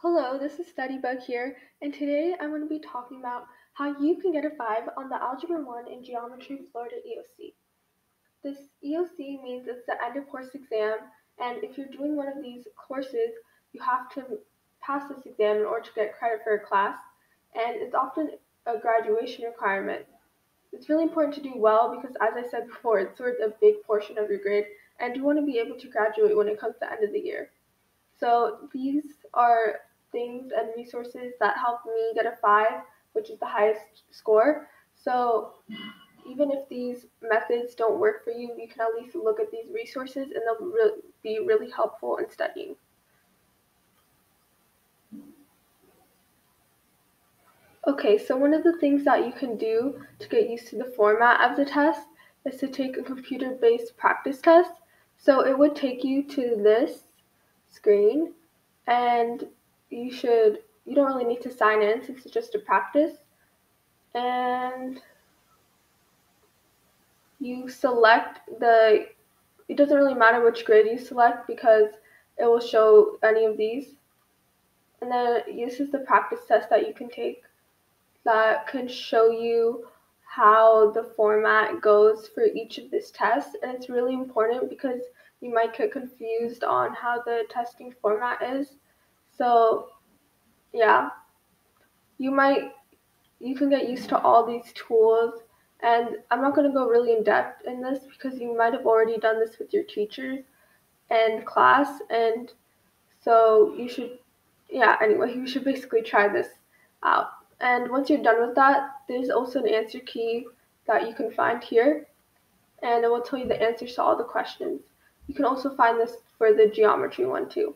Hello, this is StudyBug here, and today I'm going to be talking about how you can get a 5 on the Algebra 1 in Geometry Florida EOC. This EOC means it's the end of course exam, and if you're doing one of these courses, you have to pass this exam in order to get credit for a class, and it's often a graduation requirement. It's really important to do well because, as I said before, it's sort of a big portion of your grade, and you want to be able to graduate when it comes to the end of the year. So these are things and resources that helped me get a five, which is the highest score. So even if these methods don't work for you, you can at least look at these resources and they'll re- be really helpful in studying. Okay, so one of the things that you can do to get used to the format of the test is to take a computer based practice test. So it would take you to this screen and you should you don't really need to sign in since it's just a practice. And you select the it doesn't really matter which grade you select because it will show any of these. And then this is the practice test that you can take that can show you how the format goes for each of these tests. And it's really important because you might get confused on how the testing format is so, yeah, you might you can get used to all these tools and I'm not going to go really in depth in this because you might have already done this with your teachers and class and so you should yeah, anyway, you should basically try this out. And once you're done with that, there's also an answer key that you can find here and it will tell you the answers to all the questions. You can also find this for the geometry one too.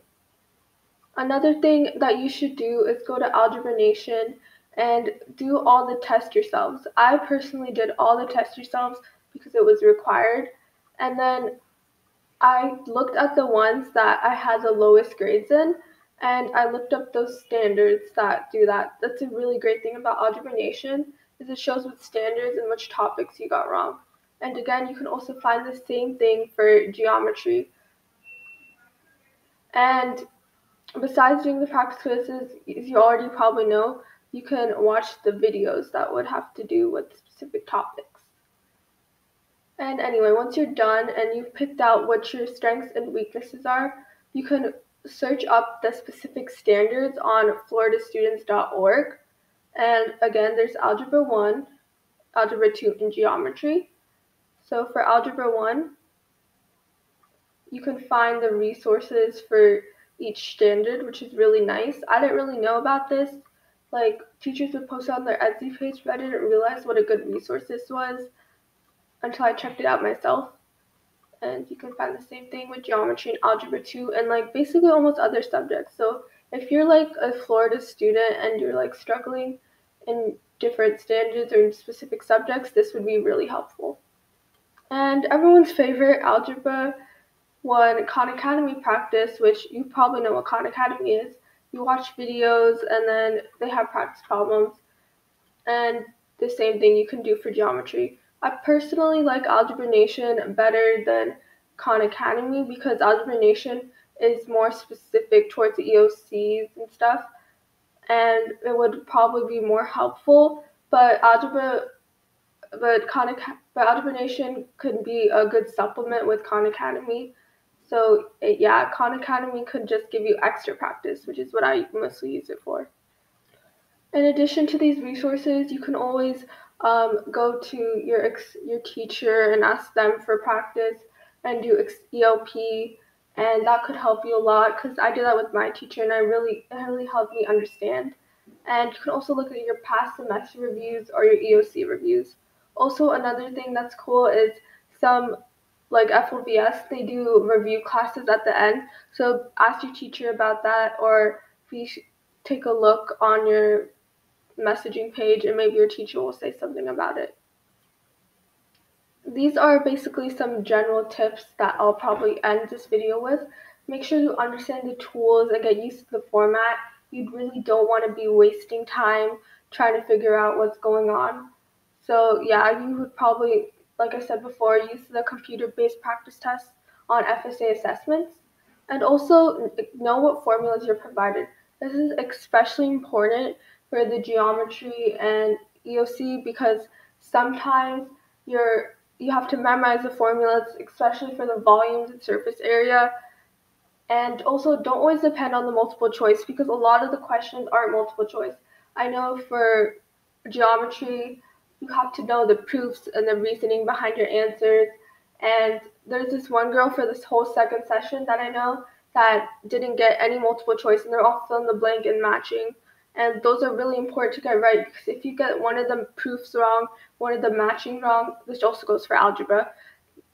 Another thing that you should do is go to Algebra Nation and do all the tests yourselves. I personally did all the tests yourselves because it was required. And then I looked at the ones that I had the lowest grades in and I looked up those standards that do that. That's a really great thing about Algebra Nation is it shows what standards and which topics you got wrong. And again, you can also find the same thing for geometry. And besides doing the practice quizzes, as you already probably know, you can watch the videos that would have to do with specific topics. And anyway, once you're done and you've picked out what your strengths and weaknesses are, you can search up the specific standards on floridastudents.org. And again, there's Algebra 1, Algebra 2, and Geometry. So for Algebra 1, you can find the resources for each standard, which is really nice. I didn't really know about this. Like teachers would post on their Etsy page, but I didn't realize what a good resource this was until I checked it out myself. And you can find the same thing with geometry and algebra 2 and like basically almost other subjects. So if you're like a Florida student and you're like struggling in different standards or in specific subjects, this would be really helpful. And everyone's favorite algebra one Khan Academy practice, which you probably know what Khan Academy is. You watch videos and then they have practice problems. And the same thing you can do for geometry. I personally like Algebra Nation better than Khan Academy because Algebra Nation is more specific towards the EOCs and stuff. And it would probably be more helpful. But Algebra but Khan but Algebra Nation could be a good supplement with Khan Academy so yeah, Khan Academy could just give you extra practice, which is what I mostly use it for. In addition to these resources, you can always um, go to your ex- your teacher and ask them for practice and do ex- ELP, and that could help you a lot because I did that with my teacher, and I really it really helped me understand. And you can also look at your past semester reviews or your EOC reviews. Also, another thing that's cool is some like FOVS, they do review classes at the end. So ask your teacher about that, or please take a look on your messaging page, and maybe your teacher will say something about it. These are basically some general tips that I'll probably end this video with. Make sure you understand the tools and get used to the format. You really don't want to be wasting time trying to figure out what's going on. So yeah, you would probably like I said before, use the computer-based practice tests on FSA assessments, and also know what formulas you're provided. This is especially important for the geometry and EOC because sometimes you're you have to memorize the formulas, especially for the volumes and surface area. And also, don't always depend on the multiple choice because a lot of the questions aren't multiple choice. I know for geometry, you have to know the proofs and the reasoning behind your answers. And there's this one girl for this whole second session that I know that didn't get any multiple choice and they're all fill in the blank and matching. And those are really important to get right because if you get one of the proofs wrong, one of the matching wrong, which also goes for algebra,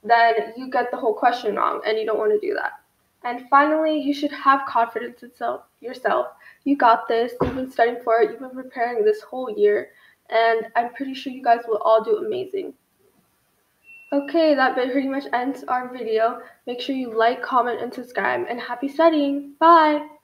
then you get the whole question wrong and you don't want to do that. And finally, you should have confidence in self, yourself. You got this. You've been studying for it. You've been preparing this whole year. And I'm pretty sure you guys will all do amazing. Okay, that pretty much ends our video. Make sure you like, comment, and subscribe. And happy studying. Bye!